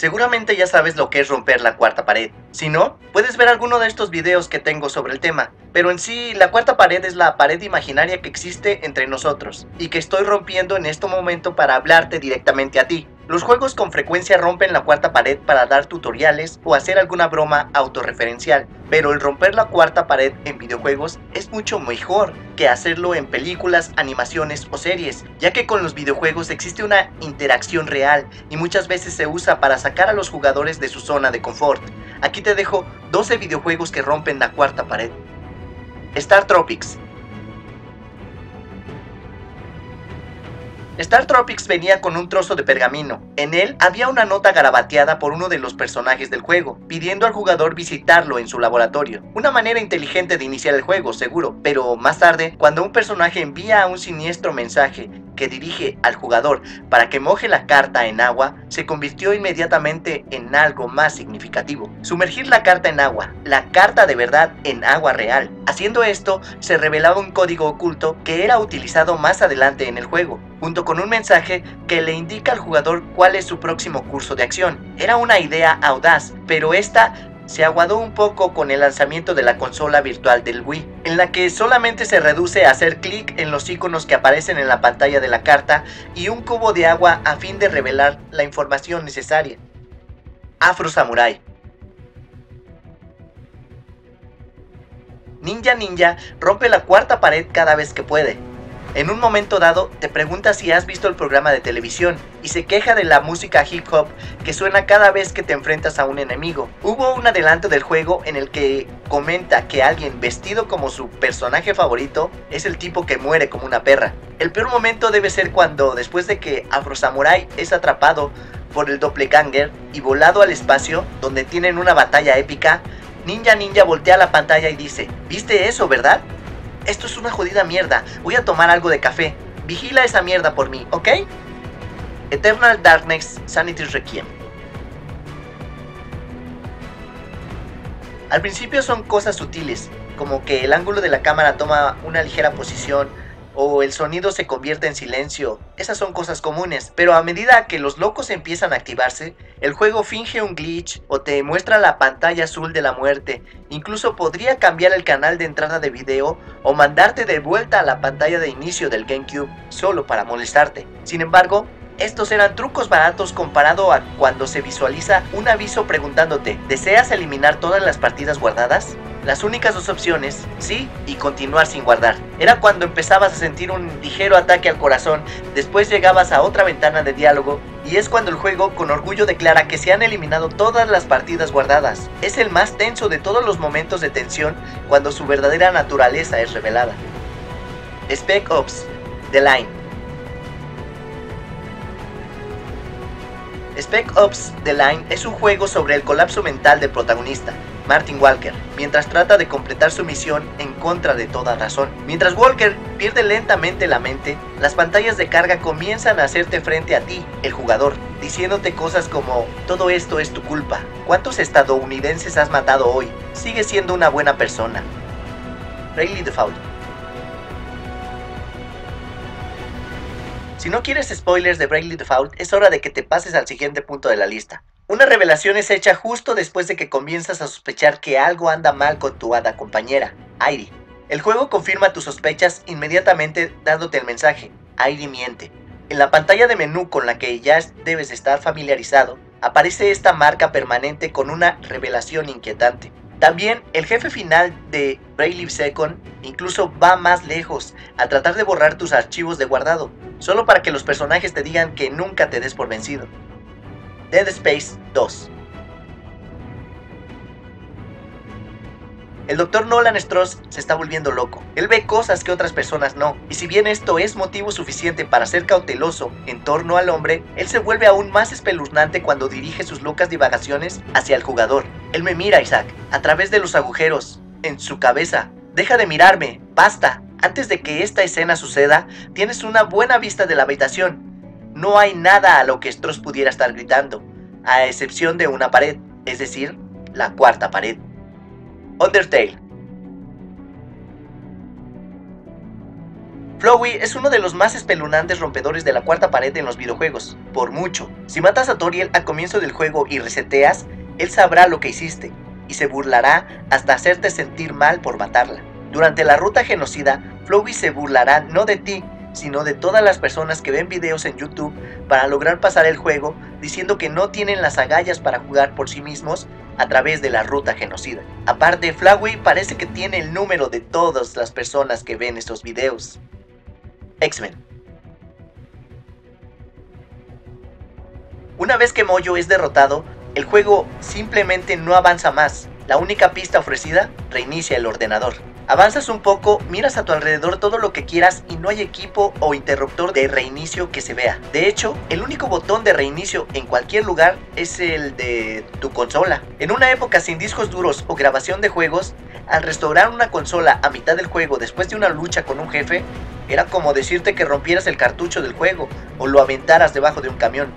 Seguramente ya sabes lo que es romper la cuarta pared. Si no, puedes ver alguno de estos videos que tengo sobre el tema. Pero en sí, la cuarta pared es la pared imaginaria que existe entre nosotros y que estoy rompiendo en este momento para hablarte directamente a ti. Los juegos con frecuencia rompen la cuarta pared para dar tutoriales o hacer alguna broma autorreferencial, pero el romper la cuarta pared en videojuegos es mucho mejor que hacerlo en películas, animaciones o series, ya que con los videojuegos existe una interacción real y muchas veces se usa para sacar a los jugadores de su zona de confort. Aquí te dejo 12 videojuegos que rompen la cuarta pared. Star Tropics Star Tropics venía con un trozo de pergamino. En él había una nota garabateada por uno de los personajes del juego, pidiendo al jugador visitarlo en su laboratorio. Una manera inteligente de iniciar el juego, seguro, pero más tarde, cuando un personaje envía un siniestro mensaje que dirige al jugador para que moje la carta en agua, se convirtió inmediatamente en algo más significativo. Sumergir la carta en agua, la carta de verdad en agua real. Haciendo esto, se revelaba un código oculto que era utilizado más adelante en el juego, junto con un mensaje que le indica al jugador cuál es su próximo curso de acción. Era una idea audaz, pero esta se aguadó un poco con el lanzamiento de la consola virtual del Wii, en la que solamente se reduce a hacer clic en los iconos que aparecen en la pantalla de la carta y un cubo de agua a fin de revelar la información necesaria. Afro Samurai Ninja Ninja rompe la cuarta pared cada vez que puede, en un momento dado te pregunta si has visto el programa de televisión y se queja de la música hip hop que suena cada vez que te enfrentas a un enemigo. Hubo un adelanto del juego en el que comenta que alguien vestido como su personaje favorito es el tipo que muere como una perra. El peor momento debe ser cuando después de que Afro Samurai es atrapado por el doppelganger y volado al espacio donde tienen una batalla épica, Ninja Ninja voltea la pantalla y dice, ¿viste eso, verdad? Esto es una jodida mierda. Voy a tomar algo de café. Vigila esa mierda por mí, ¿ok? Eternal Darkness Sanity Requiem. Al principio son cosas sutiles, como que el ángulo de la cámara toma una ligera posición o el sonido se convierte en silencio. Esas son cosas comunes, pero a medida que los locos empiezan a activarse, el juego finge un glitch o te muestra la pantalla azul de la muerte. Incluso podría cambiar el canal de entrada de video o mandarte de vuelta a la pantalla de inicio del GameCube solo para molestarte. Sin embargo, estos eran trucos baratos comparado a cuando se visualiza un aviso preguntándote, ¿deseas eliminar todas las partidas guardadas? Las únicas dos opciones, sí y continuar sin guardar. Era cuando empezabas a sentir un ligero ataque al corazón, después llegabas a otra ventana de diálogo y es cuando el juego con orgullo declara que se han eliminado todas las partidas guardadas. Es el más tenso de todos los momentos de tensión cuando su verdadera naturaleza es revelada. Spec Ops, The Line. Spec Ops The Line es un juego sobre el colapso mental del protagonista, Martin Walker, mientras trata de completar su misión en contra de toda razón. Mientras Walker pierde lentamente la mente, las pantallas de carga comienzan a hacerte frente a ti, el jugador, diciéndote cosas como, todo esto es tu culpa, ¿cuántos estadounidenses has matado hoy? Sigue siendo una buena persona. Rayleigh Default Si no quieres spoilers de Bravely Default, es hora de que te pases al siguiente punto de la lista. Una revelación es hecha justo después de que comienzas a sospechar que algo anda mal con tu hada compañera, Airi. El juego confirma tus sospechas inmediatamente dándote el mensaje, Airi miente. En la pantalla de menú con la que ya debes estar familiarizado, aparece esta marca permanente con una revelación inquietante. También el jefe final de Bravely Second incluso va más lejos al tratar de borrar tus archivos de guardado, solo para que los personajes te digan que nunca te des por vencido. Dead Space 2 El doctor Nolan Stross se está volviendo loco. Él ve cosas que otras personas no. Y si bien esto es motivo suficiente para ser cauteloso en torno al hombre, él se vuelve aún más espeluznante cuando dirige sus locas divagaciones hacia el jugador. Él me mira, Isaac, a través de los agujeros, en su cabeza. Deja de mirarme, basta. Antes de que esta escena suceda, tienes una buena vista de la habitación. No hay nada a lo que Stross pudiera estar gritando, a excepción de una pared, es decir, la cuarta pared. Undertale. Flowey es uno de los más espeluznantes rompedores de la cuarta pared en los videojuegos, por mucho. Si matas a Toriel al comienzo del juego y reseteas, él sabrá lo que hiciste, y se burlará hasta hacerte sentir mal por matarla. Durante la ruta genocida, Flowey se burlará no de ti, sino de todas las personas que ven videos en YouTube para lograr pasar el juego diciendo que no tienen las agallas para jugar por sí mismos a través de la ruta genocida. Aparte, Flowey parece que tiene el número de todas las personas que ven estos videos. X-Men Una vez que Mojo es derrotado, el juego simplemente no avanza más. La única pista ofrecida reinicia el ordenador. Avanzas un poco, miras a tu alrededor todo lo que quieras y no hay equipo o interruptor de reinicio que se vea. De hecho, el único botón de reinicio en cualquier lugar es el de tu consola. En una época sin discos duros o grabación de juegos, al restaurar una consola a mitad del juego después de una lucha con un jefe, era como decirte que rompieras el cartucho del juego o lo aventaras debajo de un camión.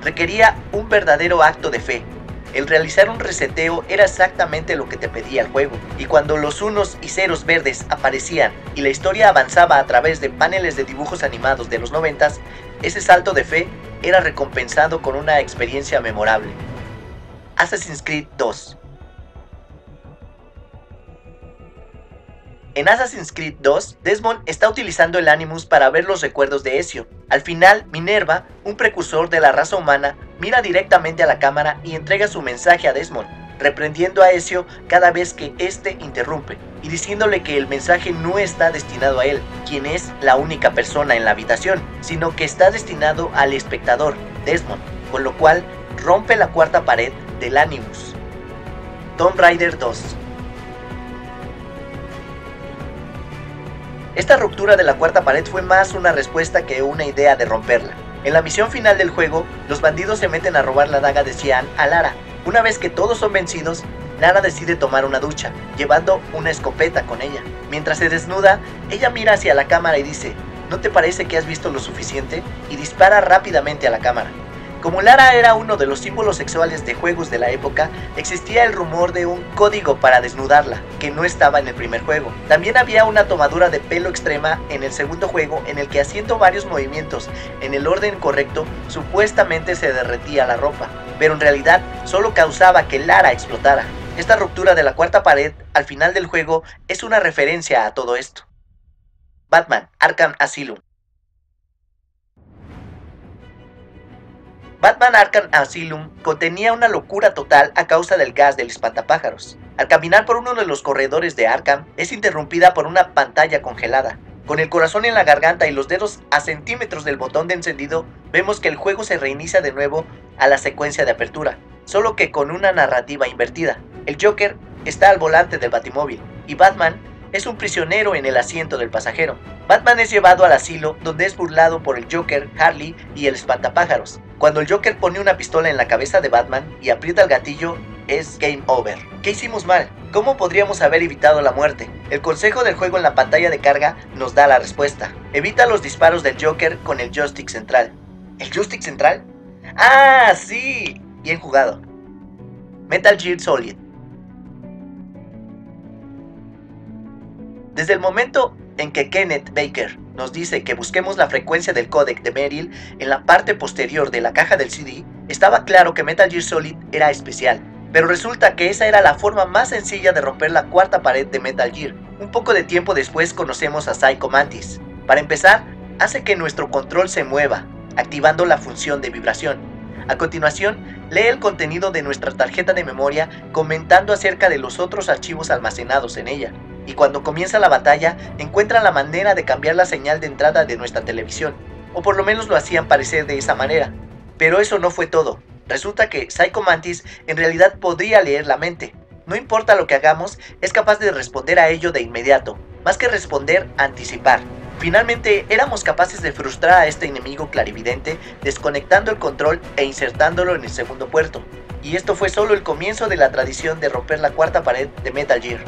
Requería un verdadero acto de fe, el realizar un reseteo era exactamente lo que te pedía el juego, y cuando los unos y ceros verdes aparecían y la historia avanzaba a través de paneles de dibujos animados de los noventas, ese salto de fe era recompensado con una experiencia memorable. Assassin's Creed 2 En Assassin's Creed 2, Desmond está utilizando el Animus para ver los recuerdos de Ezio. Al final, Minerva, un precursor de la raza humana, mira directamente a la cámara y entrega su mensaje a Desmond, reprendiendo a Ezio cada vez que éste interrumpe, y diciéndole que el mensaje no está destinado a él, quien es la única persona en la habitación, sino que está destinado al espectador, Desmond, con lo cual rompe la cuarta pared del Animus. Tomb Raider 2 Esta ruptura de la cuarta pared fue más una respuesta que una idea de romperla. En la misión final del juego, los bandidos se meten a robar la daga de Cian a Lara. Una vez que todos son vencidos, Lara decide tomar una ducha, llevando una escopeta con ella. Mientras se desnuda, ella mira hacia la cámara y dice, ¿no te parece que has visto lo suficiente? Y dispara rápidamente a la cámara. Como Lara era uno de los símbolos sexuales de juegos de la época, existía el rumor de un código para desnudarla, que no estaba en el primer juego. También había una tomadura de pelo extrema en el segundo juego en el que haciendo varios movimientos en el orden correcto, supuestamente se derretía la ropa, pero en realidad solo causaba que Lara explotara. Esta ruptura de la cuarta pared al final del juego es una referencia a todo esto. Batman, Arkham Asylum. Batman Arkham Asylum contenía una locura total a causa del gas del espantapájaros. Al caminar por uno de los corredores de Arkham, es interrumpida por una pantalla congelada. Con el corazón en la garganta y los dedos a centímetros del botón de encendido, vemos que el juego se reinicia de nuevo a la secuencia de apertura, solo que con una narrativa invertida. El Joker está al volante del Batimóvil y Batman es un prisionero en el asiento del pasajero. Batman es llevado al asilo donde es burlado por el Joker, Harley y el espantapájaros. Cuando el Joker pone una pistola en la cabeza de Batman y aprieta el gatillo, es game over. ¿Qué hicimos mal? ¿Cómo podríamos haber evitado la muerte? El consejo del juego en la pantalla de carga nos da la respuesta. Evita los disparos del Joker con el joystick central. ¿El joystick central? ¡Ah, sí! Bien jugado. Metal Gear Solid. Desde el momento en que Kenneth Baker nos dice que busquemos la frecuencia del codec de Merrill en la parte posterior de la caja del CD, estaba claro que Metal Gear Solid era especial. Pero resulta que esa era la forma más sencilla de romper la cuarta pared de Metal Gear. Un poco de tiempo después conocemos a Psycho Mantis. Para empezar, hace que nuestro control se mueva, activando la función de vibración. A continuación, lee el contenido de nuestra tarjeta de memoria comentando acerca de los otros archivos almacenados en ella y cuando comienza la batalla encuentran la manera de cambiar la señal de entrada de nuestra televisión, o por lo menos lo hacían parecer de esa manera. Pero eso no fue todo. Resulta que Psycho Mantis en realidad podría leer la mente. No importa lo que hagamos, es capaz de responder a ello de inmediato, más que responder, anticipar. Finalmente, éramos capaces de frustrar a este enemigo clarividente desconectando el control e insertándolo en el segundo puerto. Y esto fue solo el comienzo de la tradición de romper la cuarta pared de Metal Gear.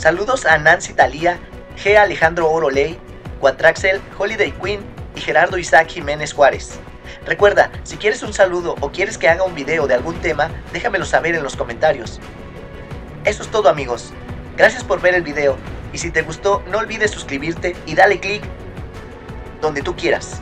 Saludos a Nancy Talía, G. Alejandro Oroley, Quatraxel, Holiday Queen y Gerardo Isaac Jiménez Juárez. Recuerda, si quieres un saludo o quieres que haga un video de algún tema, déjamelo saber en los comentarios. Eso es todo amigos. Gracias por ver el video Y si te gustó, no olvides suscribirte y dale click donde tú quieras.